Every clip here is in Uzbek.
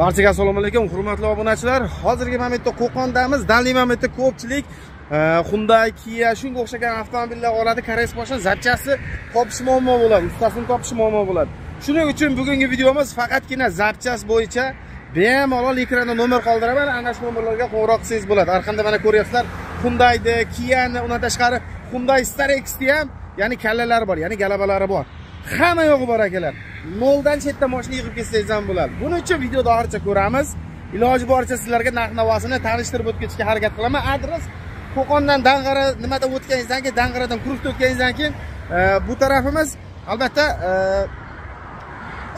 barchaga assalomu alaykum hurmatli obunachilar. Hozirgi momentda qo'qondamiz. Данный momentda ko'pchilik e, hyundai kia shunga o'xshagan avtomobillar oladi. Koreys boshqa zapchasti topish muammo bo'ladi ustasini topish muammo bo'ladi. Shuning uchun bugungi videomiz faqatgina zapchast bo'yicha bemalol ekranda nomer qoldiraman. Ana shu nomerlarga qo'ng'iroq qilsangiz bo'ladi. Har mana ko'ryapsizlar hyundai'ni kiani undan tashqari hyundai xni ham ya'ni kallalari bor ya'ni galabalari bor. Hamma yo'g'i bor akalar. Noldan chetda moshina yig'ib kelsangiz ham bo'ladi. Buning uchun videoda oxirigacha ko'ramiz. Iloji boricha sizlarga narx navosini tanishtirib o'tib ketishga harakat qilaman. Adres qo'qondan dang'ara nimada o'tganingizdan keyin dang'aradan kurukda o'tganingizdan keyin e, bu tarafimiz albatta e,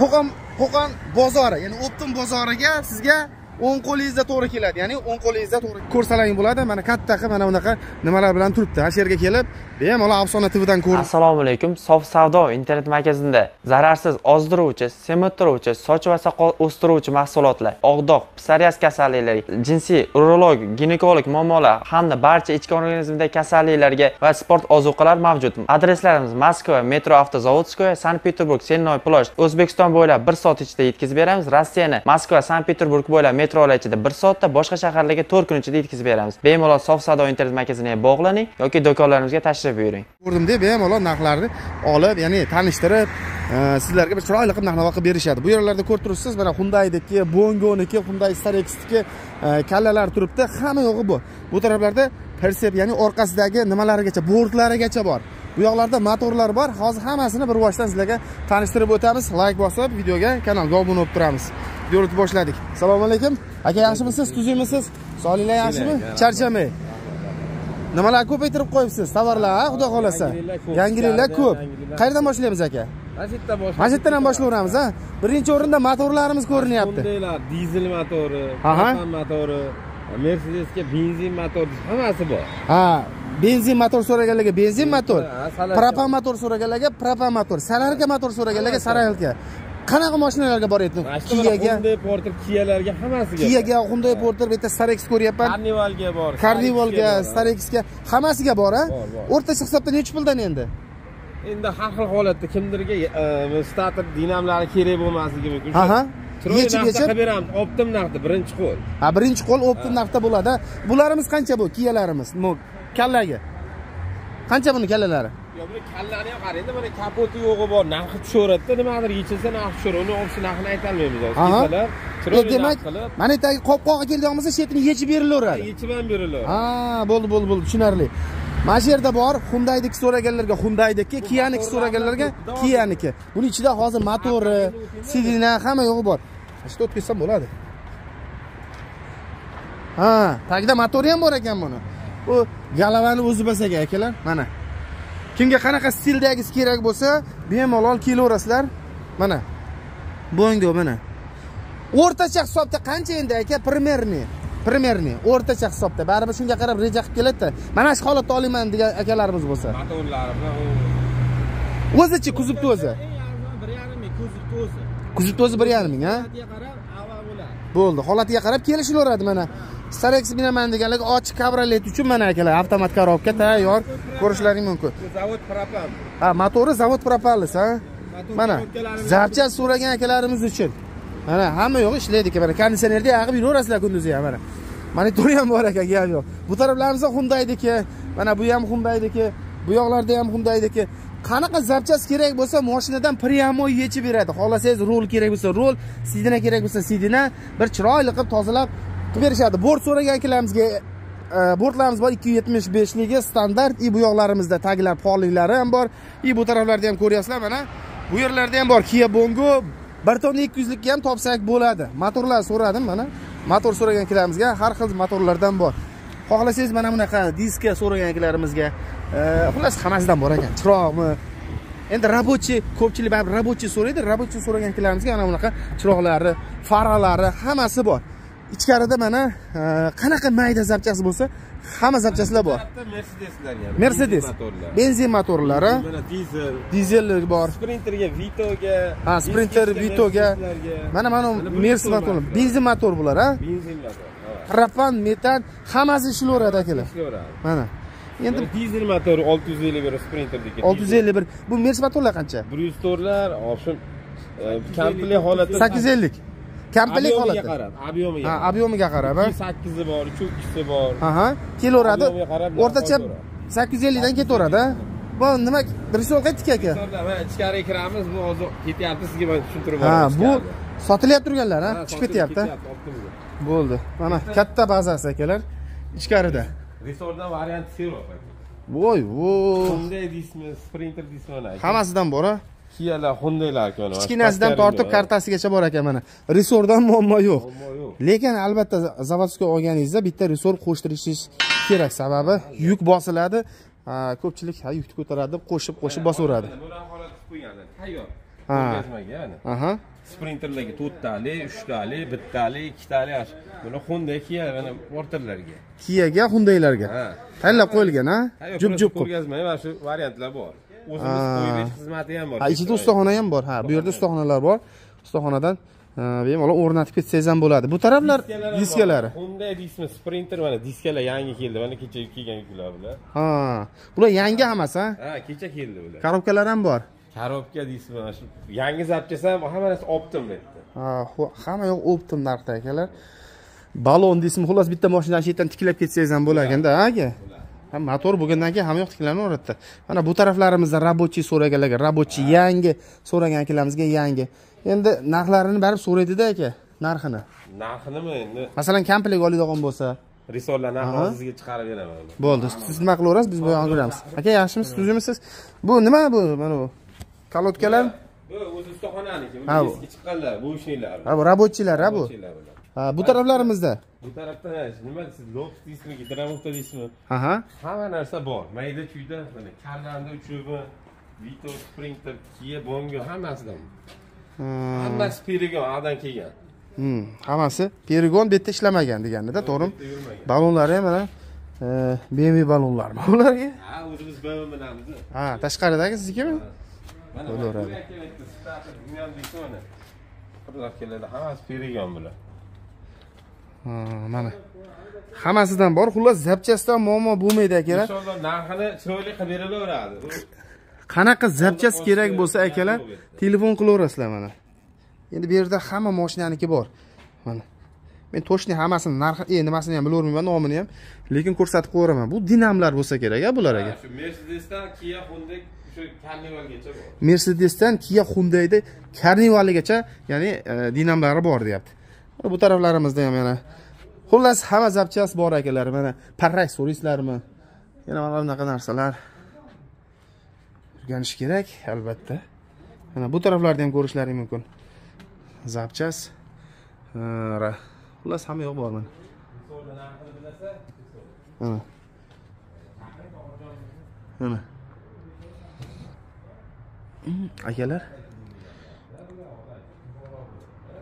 qo'qon qo'qon bozori ya'ni optim bozoriga sizga o'ng qo'lingizda to'g'ri keladi. Ya'ni o'ng qo'lingizda to'g'ri ko'rsalang bo'ladi. Mana katta qilib mana bunaqa nimalar bilan turibdi. Ana shu yerga kelib bemalol afsona tvdan ko'rib assalomu alaykum. Sof savdo internet magazinida zararsiz ozdiruvchi semirtiruvchi soch va soqol o'stiruvchi mahsulotlar og'doq psoriaz kasalliklari jinsiy urolog ginekolog muammolar hamda barcha ichki organizmdagi kasalliklarga va sport ozuqalar mavjud. Adreslarimiz moskva metro avtozavodskoye sankt peterburg sennoy plosh o'zbekiston bo'ylab bir soat ichida yetkazib beramiz. Rossiyani moskva sankt peterburg bo'ylab metrolar ichida bir soatda boshqa shaharlarga to'rt kun ichida yetkazib beramiz. Bemalol sof savdo internet magaziниga bog'laning yoki do'konlarimizga tashrif buyuring. Ko'rdimda bemalol narxlarni olib ya'ni tanishtirib e, sizlarga bir chiroyli qilib narxnavo qilib berishadi. Bu yerlarda ko'rib turibsiz mana hyundainiki bongoniki hyundai starexniki e, kallalar turibdi. Hamma yo'g'i bu. Bu taraflarda persep ya'ni orqasidagi nimalarigacha bortlarigacha bor. Bu yoqlarda motorlar bor. Hozir hammasini bir boshdan sizlarga tanishtirib o'tamiz. Layk bosib videoga kanalga obuna bo'lib turamiz. Videoni boshladik. Assalomu alaykum. Aka yaxshimisiz? Tuzukmisiz? Sog'lig'inglar yaxshimi? charchamay nimalar ko'paytirib qo'yibsiz? Tovarlar a xudo xohlasa. Yangiliklar ko'p. Qayerdan boshlaymiz aka? Yerdan boshlaymiz yerdan ham boshlayveramiz a birinchi o'rinda motorlarimiz ko'rinyapti. Dizel motori motori mercedesga benzin motor hammasi bor. Ha benzin motor so'raganlarga benzin motor propan motor so'raganlarga propan motor saralka motor so'raganlarga saralka qanaqa mashinalarga boryapti? Kiyaga. Hyundai porter kiyalarga hammasiga. Kiyaga hyundai porter bu yerda starex ko'ryapman. Karnivalga bor karnivalga Starex-ga hammasiga bor a o'rtacha hisobda nechi puldan endi? Endi har xil holatda kimdirga e, stator dinamlari kerak bo'lmasligi mumkin. Aha. Yechib- yechib. qilib beramiz. Optim narxda birinchi qo'l. Ha birinchi qo'l optim narxda bo'ladi. Bularimiz qancha bu? Kiyalarimiz bu kallaga qancha buni kallalari? Yo buni kallani ham qarang endi mana kapoti yo'g'i bor narxi tushaveradida nimadir yechilsa narxi tushaveradi uni obsi narxini aytolmaymiz hozir chiroyli demak mana yerdagi qopqog'i keladigan bo'lsa chetini yechib berilaveradi. Yechib ham beriladi ha bo'ldi bo'ldi bo'ldi tushunarli. Mana shu yerda bor hyundainiki so'raganlarga hyundainiki kiyaniki so'raganlarga kiyaniki. buni ichida hozir motori sidina hamma yo'g'i bor. Shu o'tib ketsam bo'ladi. Ha tagida motori ham bor ekan buni bu galavani o'zi ekan akalar. Mana. Kimga qanaqa stildagisi kerak bo'lsa bemalol kelaverasizlar. Mana. Bongo mana. O'rtacha hisobda qancha endi aka? Primerniy primerniy o'rtacha hisobda. Baribir shunga qarab reja qilib keladida. Mana shu holatda olaman degan akalarimiz bo'lsa. O'zichi kuzovni o'zi? Kuzovni o'zi. Bir yarim ming a bo'ldi. Holatiga qarab kelishilaveradi mana starex binaman deganlar ochiq kabriolet uchun mana akalar avtomat korobka tayyor ko'rishlaring mumkin. Zavod propan ha motori zavod propallis ha. Mana zarcha so'ragan akalarimiz uchun. Mana hamma yo'g'i ishlaydi ekan mana konditsionerda yag'ib yuraverasizlar kunduzi ham mana. Monitori ham bor ekan gap yo'q. Bu taraflarimizda hyundainiki mana bu ham hyundainiki bu yoqlarda ham hyundainiki qanaqa zapchast kerak bo'lsa moshinadan прямой yechib beradi. Xohlasangiz rul kerak bo'lsa rul sidina kerak bo'lsa sidina bir chiroyli qilib tozalab qilib berishadi. Bort so'ragan akalarimizga e, bortlarimiz bor ikki yuz yetmish beshligi standart и bu yoqlarimizda taglar porliklari ham bor. И bu taraflarda ham ko'ryapsizlar mana bu yerlarda ham bor. Kia bongo bir tonna ikki yuzlikka ham topsak bo'ladi. Motorlar so'radim mana motor so'ragan akalarimizga har xil motorlardan bor. Xohlasangiz mana bunaqa diska so'ragan akalarimizga e, xullas hammasidan bor ekan. Chiroqmi? Endi рабочий ko'pchilik baribir рабочий so'raydi. Рабочий so'ragan akalarimizga mana bunaqa chiroqlari faralari hammasi bor. Ichkarida mana e, qanaqa mayda zapchasi bo'lsa hamma zapchasilar bor. Tarafda mercedeslarga mercedes benzin motorlari. Dizel dizel bor. Sprinterga vitoga Ha, Sprinter, Vitoga. Mana mana mersi motor benzin motor bular a benzin motor propan metan hammasi ishlaveradi akalar ishlayveradi mana. Endi dizel motori 651 sprinterdagi 651 bu mersi motorlar qancha? Bir yuz to'rtlar shu kamtili holatda 850 komplet Ob'yomiga holatda qarab ob'yomiga ha ob'yomiga qarab ha? 8i bor 3 bor. Aha kelaveradi o'rtacha narx qo'yadi. 850 dan ketaveradi bu nima risoka aytdik aka? Ichkariga kiramiz bu hozir ketyapti sizga man tushuntirib ha bu sotilyapti turganlar ha? Chiqib ketyapti bo'ldi. Mana katta bazasi akalar ichkarida. Resordan variant serop aka. voy. Vo Hyundai deysizmi, Sprinter deysizmi hammasidan bor ha Kiyalar, Hyundailar ko'ra. kichkinasidan tortib kartasigacha bor ekan mana risordan muammo yo'q Muammo yo'q. lekin albatta zavodskiy olganingizda bitta risor qo'shtirishingiz kerak sababi yuk bosiladi ko'pchilik ha yukni ko'taradi deb qo'shib qo'shib bosaveradi. Tayyor. Ko'rgazmaga aha Sprinterlarga 4 tali, 3 tali, 1 tali, 2 tali ash. Buni Hyundai Kia mana porterlarga. kiyaga hyundailarga Ha. tanlab qo'yilgan Tayyor jup jup qilib ko'rgazma mana shu variantlar bor. O'zimiz Ha. qo'yib xizmati ham bor. ha ichida ustaxona ham bor ha bu yerda ustaxonalar bor ustaxonadan ha, bemalol o'rnatib ketsangiz ham bo'ladi bu taraflar Diskalari. Hyundai deysizmi, Sprinter mana diskalar yangi keldi. Mana kecha kelgan yuklar bular. ha bular yangi hammasi ha Ha, kecha keldi bular. korobkalar ham bor Korobka deysizmi, mana shu yangi zapchasi ham hamma narsa optim debdi. ha ho- hamma yoq optim narxda akalar balon deysizmi xullas bitta mashinani chetdan tiklab ketsangiz ham bo'lar ekanda ha, aka ha motor bo'lgandan keyin hamma yoq tiklanaveradida mana bu taraflarimizda рабочий so'raganlarga рабочий yangi so'ragan akalarimizga yangi. Endi narxlarini baribir so'raydida aka narxini. Narxinimi endi? Masalan komplet oladigan bo'lsa. Risollar Aha. narxini sizga chiqarib beraman. bo'ldi. Siz nima qilaverasiz biz bu yoqqa ko'ramiz. Aka yaxshimisiz tuzimisiz bu nima bu? Mana bu kolodkalar Bu o'zi ustaxonaniki. Eski chiqqanlar, bu ishinglar. ha bu рабочийlar ha bu. Ha bu taraflarimizda Bu tarafda nima siz loft deysizmi, gidromovka deysizmi? aha Hamma narsa bor. Mayda chuyda mana karlanda uchubi, Vito Sprinter, Kia Bongo hammasidan. Hmm. Hammasi Perigon adan kelgan. Hmm, hammasi perigon bu yerda ishlamagan deganida to'g'rimi ballonlari ham mana e, BMW ballonlarmi ularga Ha, o'zimiz BMW'miz. ha tashqaridagi siznikimi Mana keladi, hammasi Perigon bular. Mana. Hammasidan bor xullas zapchastdan muammo bo'lmaydi akalar. Inshaalloh narxini chiroyli qilib berilaveradi. Qanaqa zapchast kerak bo'lsa akalar telefon qilaverasizlar mana. Endi bu yerda hamma mashinaniki bor mana. Men точный hammasini narxi e nimasini ham bilolmayman nomini ham lekin ko'rsatib qo'yaman. Bu dinamlar bo'lsa kerak a bular aka. shu Mercedesdan Kia Hyundai shu Carnivalgacha bor. mercedesdan kia hyundai'da karnivaligacha ya'ni e, dinamlari bor deyapti bu taraflarimizda ham yana. Xullas hamma zapchast bor akalar mana parrak so'raysizlarmi yana mana bunaqa narsalar o'rganish kerak albatta. Mana bu taraflarda ham ko'rishlaring mumkin. Zapchast xullas hamma yoq bor mana. Mana. Mana. Hmm, akalar?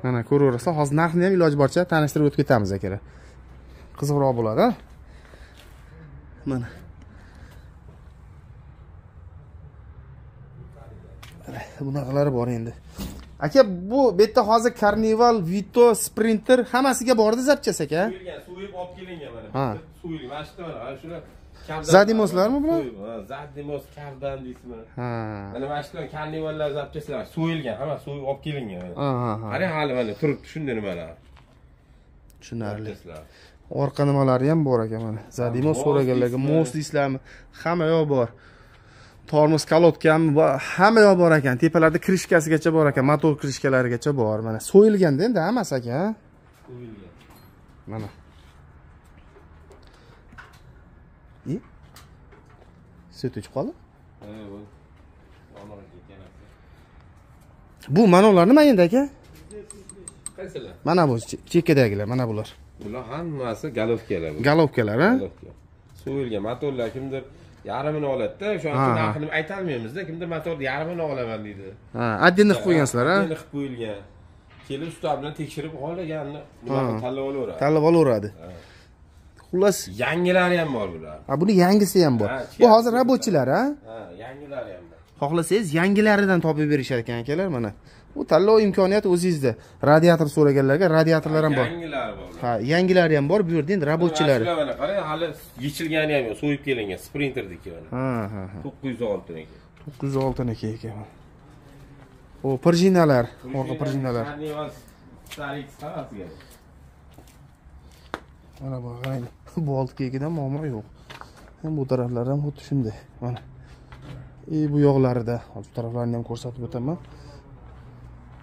Mana ko'raverasizlar hozir narxini ham iloji boricha tanishtirib o'tib ketamiz akalar qiziqroq bo'ladi mana Mana bunaqalari bor endi aka bu bu yerda hozir karnival vito sprinter hammasiga bordi zapchast aka Suyilgan, suvib olib kelingan mana. Ha. Suyilgan, mana shu mana, mana shular Zadimoslarmi bular? Zadimos kardan deysizmi? ha. Mana mana shular karnivallar zapchastlar suyilgan, hamma suyib olib kelingan. Qarang hali mana turibdi shunday nimalar. tushunarli. Orqa nimalari ham bor ekan mana. Zadimo Ha, so'raganlarga mos deysizlarmi? Hamma yoq bor. Tormoz kalotkami bor? Hamma yoq bor ekan. Tepalarda krishkasigacha bor ekan motor krishkalarigacha bor. Mana so'yilganda endi hammasi aka ha? Suyilgan. mana и sut ichib qoldi bu. Ular nima endi aka Qaysilar? mana bu che- chekkadagilar mana bular Bular hammasi galovkalar. bu. golovkalar ha. Suyilgan motorlar kimdir yarmini oladida, shu Ha, uchun ha. narxini aytolmaymizda, kimdir motorni yarmini olaman deydi. ha отдельно qilib qo'ygansizlar ha Qilib qo'yilgan. Kelib ustoz bilan tekshirib olaganni nima Ha. tanlab olaveradi. tanlab olaveradi xullas. Yangilari ham bor bular. ha buni yangisi ham bor. Bu hozir rabochilar ha? Ha, yangilari ham bor. xohlasangiz yangilaridan topib berishar ekan akalar mana. Bu tanlov imkoniyati o'zingizda. Radiator so'raganlarga radiatorlar ham bor. Yangilari bor. ha yangilari ham bor bu yerda endi rabochilari Mana qarang, hali yechilgani ham yo'q, so'yib kelingan Sprinterdiki mana. ha ha ha. 906 niki. to'qqiz yuz oltiniki ekan o prujinalar orqa qisqasiga. mana bu qarang bu olti kekida muammo yo'q. Bu taraflar ham xuddi shunday. Mana. И bu yoqlarida bu taraflarini ham ko'rsatib o'taman.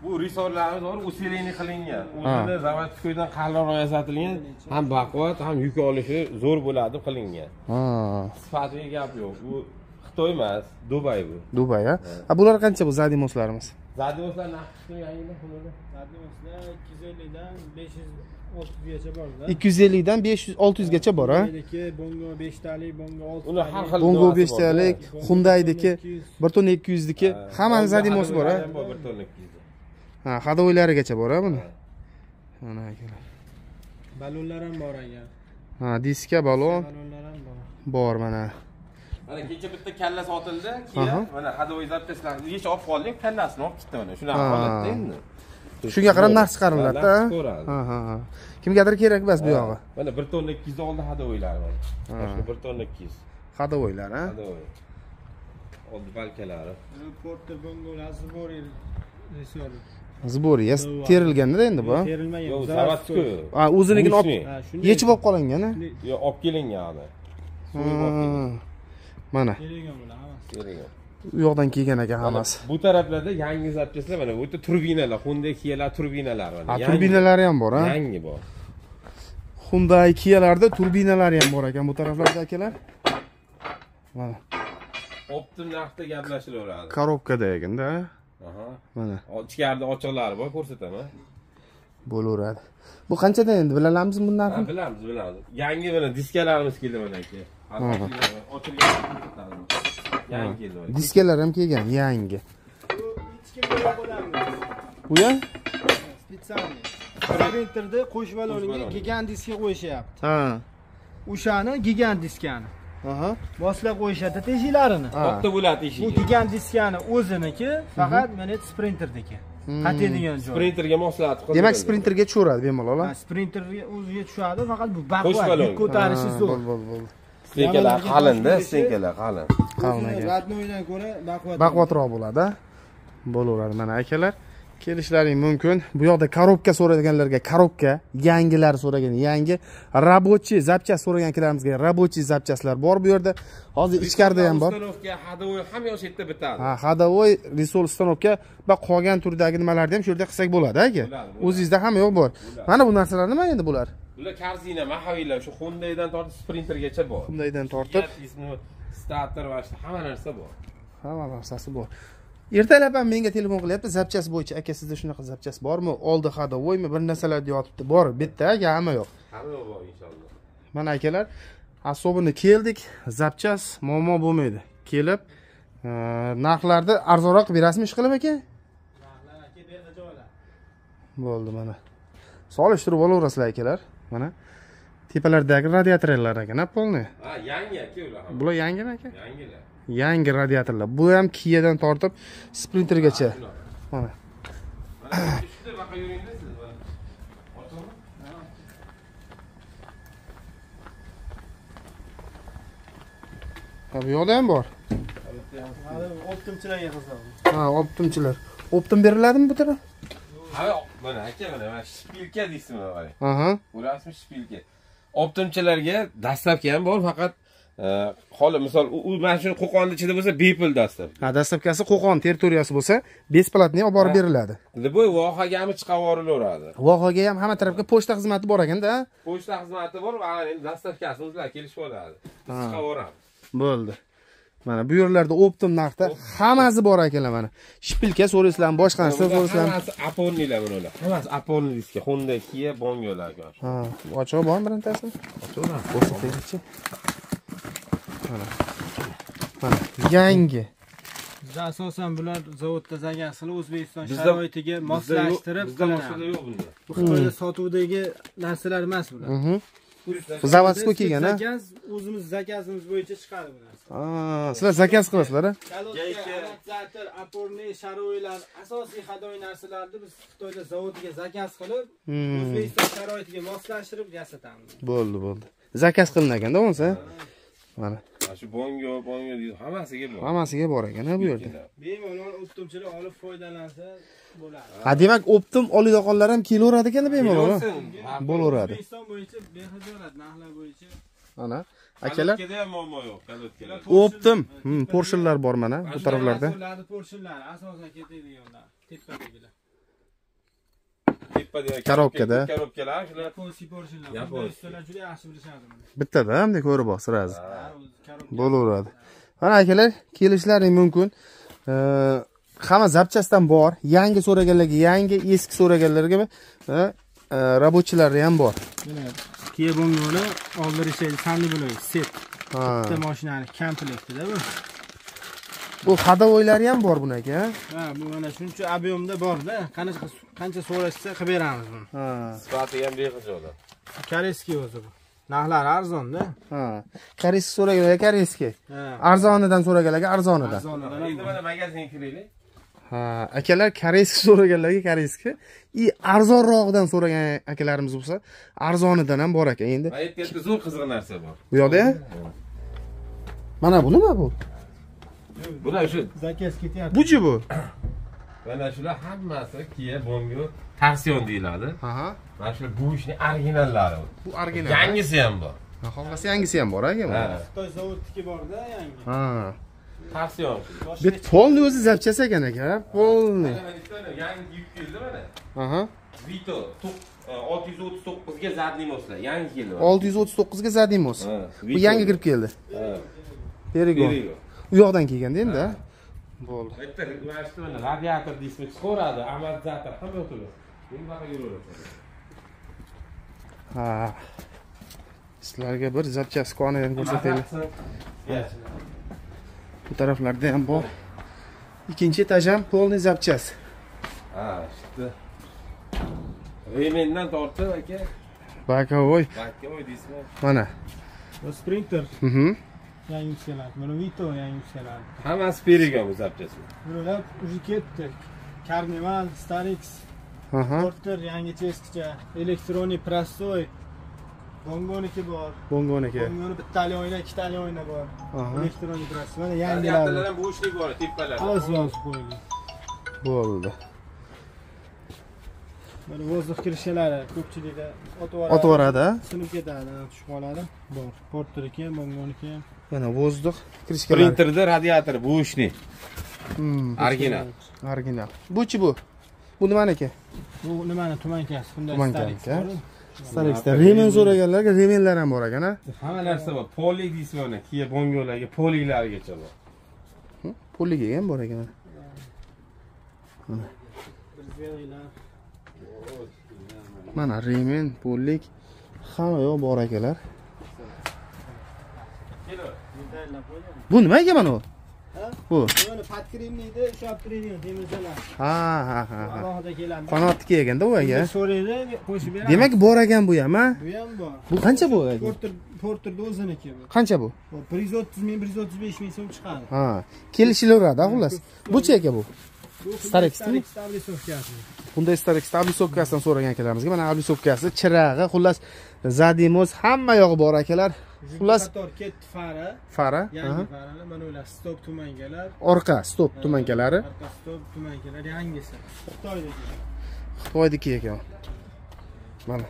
Bu risollarimiz bor, усиление qilingan. O'zini zavodskoydan qalinroq yasatilgan, ham baquvvat, ham yuk olishi zo'r bo'ladi deb qilingan. Sifatiga gap yo'q. Bu Xitoy emas, Dubay bu. dubay a bular qancha bu zadimoslarimiz Zadimoslar narxi chiqdi yangida xunada. Zadimoslar 250 dan 530 gacha borda. ikki yuz ellikdan besh yuz olti yuzgacha bor a Bongo 5 talik, Bongo 6 Uni har xil bongo duosi besh bor. talik hyundainiki bir tonna ikki yuzniki hammani Bongo zadimosi bor a ham bor, bir tonna ikki yuz. ha hadovoylarigacha bor a buni mana akalar Balonlar ham bor ekan. ha diska balon Balonlar ham bor. bor mana Mana kecha bitta kalla sotildi, keyin mana hadovoy zapchastlar hech olib qoldik, kallasini olib ketdi mana. Shunaqa holatda endi. shunga qarab narx chiqariladida chiqaveradi. ha ha ha kimgadir kerak emas bu yog'i Mana bir tonna 200 oldi hadovoylar mana. Bir tonna 200. hadovoylar a Hadovoy. Oldi balkalari. Zbori risoli. zboriya terilganda endi bu Terilmagan. Yo'q, ha o'zinikini olib yechib olib qolingan Yo'q, olib kelingan hali. Ha, mana. Kelingan. u yoqdan kelgan ekan hammasi Bu taraflarda yangi zapchastlar mana bu yerda turbinalar, Hyundai Kialar turbinalar mana. turbinalari ham bor a Yangi bor. hyundai kialarda turbinalari ham bor ekan bu taraflarda akalar mana Optim narxda gaplashilaveradi. korobkada ekanda mana Ichkarida ochiqlari bor, ko'rsataman. bo'laveradi bu qanchadan endi bilalamizmi bu narxini bilamiz, bilamiz. Yangi mana diskalarimiz keldi mana aka. Yangi diskalar ham kelgan yangi Bu bu ham Spitsalniy. Sprinterni qo'sh baloniga balon. gigant diska qo'yishyapti. ha O'shani gigant diskani aha boslab qo'yishadi teshiklarini. Katta bo'ladi Bu eshigi. gigant diskani o'ziniki, faqat mana Sprinterniki. Qatiydigan joyi. Sprinterga moslatib demak sprinterga tushaveradi bemalol Sprinterga o'ziga tushadi, faqat bu baquvvat, ko'tarishi zo'r. bo'l bo'l bo'l Stenkalar qalinda, stenkalar qalin. qalin Radnoydan ko'ra baquvvat. baquvvatroq bo'ladi. Bo'laveradi mana akalar. Kelishlaring mumkin. Bu yoqda korobka so'raganlarga korobka yangilar so'ragan yangi. Рабочий zapchast so'ragankilarimizga рабочий zapchastlar bor bu yerda. Hozir ichkarida ham bor. Ustanovka, hadovoy hamma yosh yerda bitadi. ha ходовой risol stanovka va qolgan turdagi nimalarni ham shu yerda qilsak bo'ladi aka. O'zingizda hamma yo'q bor. Mana bu narsalar nima endi bular Bular karzina, mahaviylar, shu Hyundai'dan tortib Sprintergacha bor. bundaydan tortib. starter va shu hamma narsa bor. hamma narsasi bor. Ertalab ham menga telefon qilyapti zapchast bo'yicha aka sizda shunaqa zapchast bormi? Oldi ходовойmi bir narsalar deyotibdi bor bitta aka hamma yo'q. Hamma bor inshaalloh. mana akalar особенно keldik. Zapchast muammo bo'lmaydi. Kelib e, narxlarni arzonroq qilib berasizmi ishqilib aka bo'ldi mana. Solishtirib olaverasizlar akalar mana. Tepalardagi radiatorlar ekan polniy Ha, yangi aka ular ham. bular yangimi aka? Yangilar. yangi radiatorlar. Bu ham kiyadan tortib sprintergacha. Mana. Siz. ha bu yoqda ham bor. Optimchilarga qiziq. ha optimchilar. Optim beriladimi bu taraf Ha, mana aka mana shpilka deysizmi mana. aha Bu rasmi shpilka. Optimchilarga dastlabki ham bor, faqat e, holi misol u mana shu qo'qonni ichida bo'lsa bepul dastlab. ha dastlabkasi qo'qon territoriyasi bo'lsa besplatniy olib borib beriladi Любой vohagami chiqarib yuborilaveradi. vohaga ham hamma tarafga pochta xizmati bor ekanda Pochta xizmati bor va endi dastlabkasi o'zlari kelishib oladi. Biz Ha. chiqarib yuboramiz. bo'ldi mana bu yerlarda optim narxda. Hammasi bor akalar mana. Shpilka so'raysizlarmi boshqa narsa so'raysizlarmi Hammasi apornilar bular. Hammasi aporni diska. Honda, Kia, Bongolar bor. ha ochig'i bormi birintasi ko'rsataylikchi mana. Mana yangi. Bizda asosan bular zavodda zagas qilib O'zbekiston sharoitiga moslashtirib Bizda yo'q bunda. Bu Xitoyda sotuvdagi narsalar emas bular. Zavodskiy kelgan a Zakaz o'zimiz zakazimiz bo'yicha chiqadi bu narsa. Sizlar zakaz qilasizlar a amortizator, oporniy, sharoylar, asosiy hadoviy narsalarni biz Xitoyda zavodiga zakaz qilib, Hmm. O'zbekiston sharoitiga moslashtirib yasatamiz. bo'ldi bo'ldi. Zakaz qilinaganda bo'lmasa mana mana shu bongo bongo deydi. Hammasiga bor. Hammasiga bor ekan bu yerda. Bemalol optimchilar olib foydalansa bo'ladi. Ha demak optim oliydoqonlar ham kelaveradi ekan bemalol bo'laveradi. o'zbekiston bo'yicha bexijolat narxlar bo'yicha. Ana akalar? muammo yo'q kalotkalar optim. Hmm, porshinlar bor mana bu taraflarda. Ularni porshillari asosan ketadiganlar tepadagilar shular ustalar juda yaxshi bilishadi bittada bunday ko'rib o'zi korobka. bo'laveradi mana akalar kelishlaring mumkin hamma zapchastdan bor yangi so'raganlarga yangi eski so'raganlarga e, e, рабочийлari ham bor. Bongoni oldirishadi samli bo'ladi set bitta mashinani komplektida bu bu ходовойлari ham bor buni aka ha bu mana shuncha объемda borda. Qanaqa qancha so'rashsa qilib beramiz buni. Ha. Sifati ham bexijolat koreyskiy o'zi bu. Narxlari arzonda. Ha. Koreyskiy so'raganlarga koreyskiy arzonidan so'raganlarga arzonidan endi mana magazinga kiraylik. Ha akalar koreyskiy so'raganlarga koreyskiy и arzonrog'idan so'ragan akalarimiz bo'lsa arzonidan ham bor ekan endi. Yerda yerda zo'r qiziq narsa bor. Bu yoqda? Mana bu nima bu bular shu zakaz ketyapti buchi bu mana shular hammasi Kia Bongo Tarsion deyiladi. Aha. Mana shular bu ishning originallari bu. Original. Yangisi ham bor. Ha, xohlasa yangisi ham bor aka ha. Xitoy zavodniki borda yangi. Ha. Tarsion bu polniy o'zi zapchast ekan aka ikkita yangi yuk keldi mana. Aha. Vito e, 639 ga zadnimoslar yangi keldi 639 ga zadimos Ha, bu yangi kirib keldi. Ha, perigo Perigo. U yoqdan kelganda endi bo'ldi. Bu yerda mana shu mana radiator dismi chiqaveradi amortizator hamma o'tadi endi bunaqa yuraveradi ha. Sizlarga bir zapchast konini ko'rsataylik. Bu taraflarda ham bor. Ikkinchi etaj ham полный zapchast ha işte. Remendan tortib aka. Bakovoy bakka deysizmi mana. Sprinter Yangi yuksaladi mana vito yangi yuksaladi hammasi perigo bu zapchasi bular уже ketdi karnival starix aha. Porter yangicha eskicha elektronik prostoy bongoniki bor bongoniki bongoni bittali oyna ikkitali oyna bor aha. Elektronik prostoy mana yangilari ham bo'shlik bor tepalar hammasi yozib qo'yilgan bo'ldi mana vozdux kirishalari ko'pchilikda otib otib yuboradi sinib ketadi tushib qoladi bor porterniki ham bongoniki ham mana воздух printerda radiator bo'shlik Hmm, original. original. Buchi bu? Bu nimaniki bu nimani tumankasi bunday Tumankasi, Starix a? bor. starixda remen so'raganlarga remenlar ham bor ekan a hamma narsa bor. Polik deysizmi mana kia bongolarga poliklarigacha bor. Pulliga ham bor ekan. Bizga mana remen pullik hamma yoq bor akalar Qo'ygan. bu nima ekan mana bu Ha? bu Mana patkriniydi, ushlab turadigan temizlar. ha ha ha Alohida keladi. qanotniki ekanda u aka So'raydi, qo'shib beradi. demak bor ekan bu ham a bu ham bor. bu qancha bu aka Porter Porterda o'ziniki bu. qancha bu Bu 130 ming, 135 ming so'm chiqadi. ha kelishilaveradi xullas buchi aka bu Bu Starix'mi? Stabilisovkasi. bunda starix ablisovkasidan so'ragan akalarimizga mana ablisovkasi chirag'i xullas zadimos hamma yog'i bor akalar. Xullas ketdi fara, fara? Yangi faralar, mana ular stop tumankalar. orqa stop tumankalari. Orqa stop tumankalar. Yangisi. Xitoydagi. xitoyniki ekan. Mana.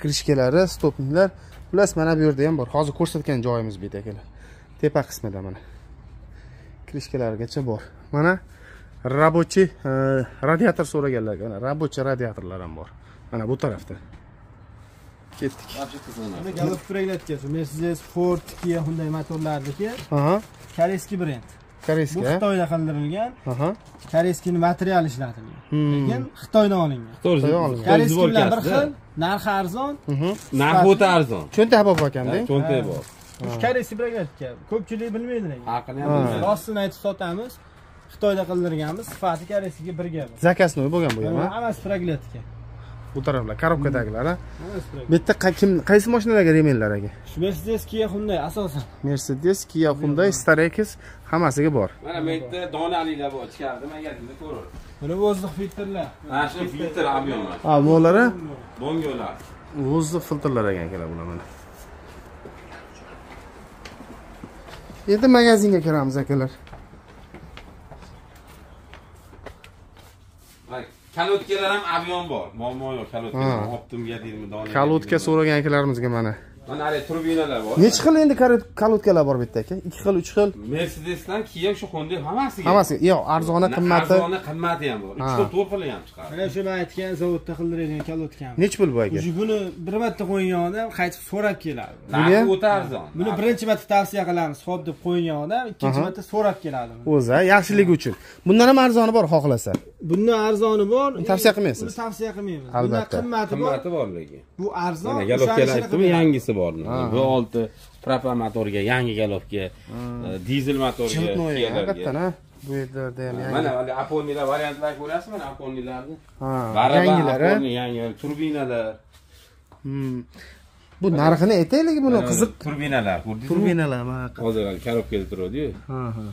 Krishkalari stopniklar xullas mana bu yerda ham bor. Hozir ko'rsatgan joyimiz bu yerda akalar. Tepa qismida mana. Krishkalargacha bor. Mana рабочий radiator so'raganlarga mana рабочий radiatorlar ham bor mana bu tarafda ketdik Mana galop praglatgasi Mercedes, Ford, Kia Hyundai motorlaridagi aha koreyskiy brend. Bu koreyskiy a? Xitoyda qildirilgan, aha koreyskiy material ishlatilgan. Hmm. Lekin Xitoydan olingan. Xitoydan olingan. Koreyskiy bilan bir xil, narxi arzon. Mhm. narxi o'ta arzon cho'ntak bop ekanda cho'ntak bor Koreyskiy praglatka. Ko'pchilik bilmaydi lekin. haqini ham. Rostini aytib sotamiz. Xitoyda qildirganmiz, sifati koreyskiga birga. zakasnoy bo'lgan bu ham? Hammasi praglatka. bu taraflar korobkadagilar a? Hammasi praglatka. bu yerda kim qaysi mashinalarga remenlar aka Mercedes, Kia Hyundai asosan. mercedes kia hyundai starex hammasiga bor mana bu yerda donalilar bor ichkarida magazinda ko'raver Buni vozdux filtrlar. mana shu filtr объем ha bular bongolar воздух filtrlar ekan akalar bular mana endi magazinga kiramiz akalar Mana kalotkalar ham avion bor. Muammo yo'q kalotkalar optimga deymi doniyor kalotka so'ragan akalarimizga mana mana haligi turbinalar bor. Nechi xil endi kalotkalar bor bu yerda aka? Ikki xil uch xil? Mercedesdan keyin shu honda hammasiga. Hammasi yo'q arzoni qimmati. arzoni qimmati ham bor. Ha. uchta to'rt xili ham chiqadi. Mana shu man aytgan zavodda qildiradigan kalotkami nechi pul bu aka? Buni bir marta qo'ygan odam qaytib so'rab keladi. Narxi Buni- o'ta arzon. Buni birinchi marta tavsiya qilamiz. Ho'p deb qo'ygan odam ikkinchi marta so'rab keladi o'zi yaxshiligi uchun. Bundan ham arzoni bor xohlasa. Bundan arzoni bor. Tavsiya qilmaysiz? tavsiya qilmaymiz. Albatta. qimmati bor. Qimmati bor lekin. Bu arzon. Aytdimi qilmaydi. Yangisi bor v olti propan motorga yangi galopka e, dizel motorga ha bu yerlarda ham mana yangi hali aponilar variantlar ko'ryapsizmi mana ha barabar yangilari yangi turbinalar. Hmm. bu narxini aytaylik buni qiziq. turbinalar ko'rdingizmi? Turbinalar ha hozir hali korobkada turadiyu ha ha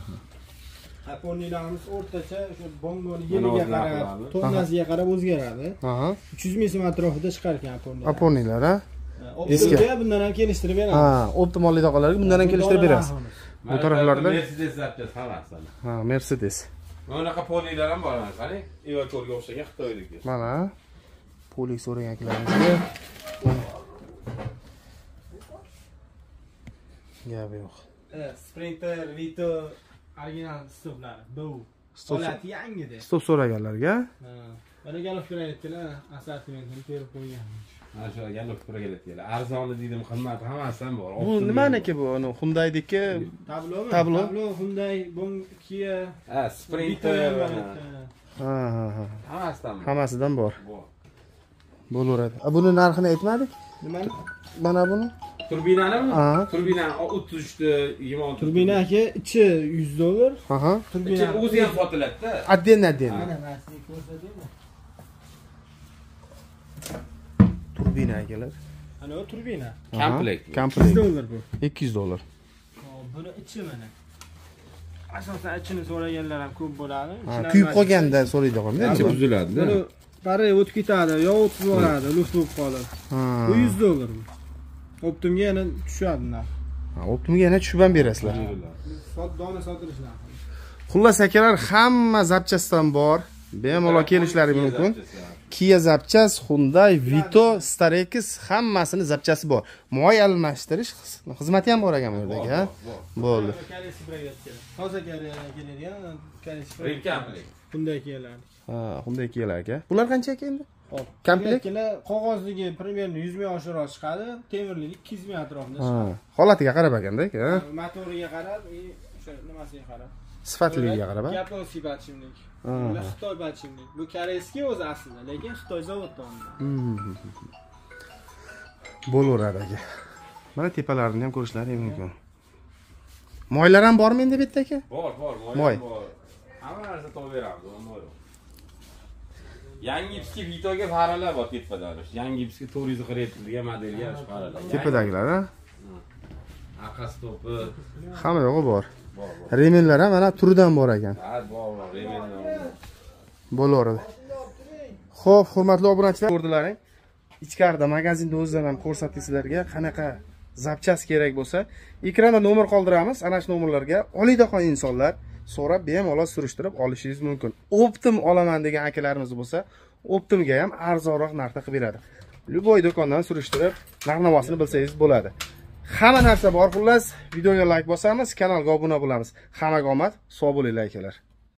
Aponilarimiz o'rtacha o'sha bongoni Mana yiliga qarab tonnasiga qarab o'zgaradi. Ha 300 ming so'm atrofida chiqar ekan aponilar. Aponilar ha eski. bundan ham kelishtirib beramiz. Ha optimalli taqalarga bundan ham kelishtirib berasiz. Bu taraflarda- mercedes zapchast ha mercedes. Mana bunaqa polilar ham bor mana qarang evakorga o'xshagan xitoyniki mana polik so'ragan akilarimizga gap yo'q. Sprinter vito original stoplari bu Stop- holati yangida stop so'raganlarga? Mana galofkalar aytdilar assortimentini terib qo'ygan mana shu galopkura kelayotganlar. Arzoni deydimi qimmati hammasi ham bor. Bu nimaniki bu? Uni hyundainiki tablomi Tablo. bon kia. Sprinter ha. ha ha hammasidan bor. Hammasidan bor. Bo'laveradi. A, buni narxini aytmadik? Nimani? Mana buni. Turbinanimi Ha. turbinani o'ttiz uchta yigirma olti turbina aka ichi 100 dollar. Turbina o'zi ham sotiladida. Отдельно отдельно mana man sizga ko'rsataymi turbina akalar ana bu turbina. Komplekt. 100 komplekt dollar bu. 200 dollar. Buni ichi mana. Asosan ichini so'raganlar ham ko'p bo'ladi. Kuyib qolganda so'raydi ichi qolmaydi buziladida buni pari o'tib ketadi yog' o'tib yuboradi luft bo'lib qoladi. Bu 100 dollar bu. Optimga yana tushadi narx optimga yana tushib ham berasizlar. Sot- dona sotilish narxi xullas akalar hamma zapchastdan bor. Bemalol kelishlari mumkin kia zapchast hyundai vito starex hammasini zapchasti bor. Moy almashtirish xiz- xizmati ham bor ekan bu yerdagi bo'ldi. Toza keladigan bunday ha hyundai kiyalar aka bular qancha aka endi? Komplekt qog'ozligi примерно 100 ming oshiqroq chiqadi temirligi 200 ming atrofida chiqadi. holatiga qarab ekanda aka motoriga qarab и o'sha nimasiga qarab? Sifatligiga qarab batchimlik Aha. Bular xitoy batchimlik bu koreyskiy o'zi aslida lekin xitoy zavoddan olingan Hmm. bo'laveradi aka mana tepalarini ham ko'rishlari mumkin. Moylar ham bormi endi bu yerda aka? Bor bor Moy. bor. Hamma narsa topib beramiz muammo yo'q. Yangi ipski vitoga faralar bor tepadan yangi ipski to'rt yuz qirq yetti modelga shu faralar tepadagilar ha? Aqas to'pi. Hamma yo'g'i bor. Bor bor. Remenlar ham mana turidan bor ekan. Ha bor bor remen bo'laveradi ho'p hurmatli obunachilar. Ko'rdilaring. Ichkarida magazinda o'zidan ham ko'rsatdik sizlarga qanaqa zapchast kerak bo'lsa. Ekranda nomer qoldiramiz. Ana shu nomerlarga oliydaxon insonlar so'rab bemalol surishtirib olishingiz mumkin. Optim olaman degan akalarimiz bo'lsa optimga ham arzonroq narxda qilib beradi. Любой do'kondan surishtirib narx navosini bilsangiz bo'ladi. Hamma narsa bor xullas. Videoga layk bosamiz kanalga obuna bo'lamiz. Hammaga omad sog' bo'linglar akalar.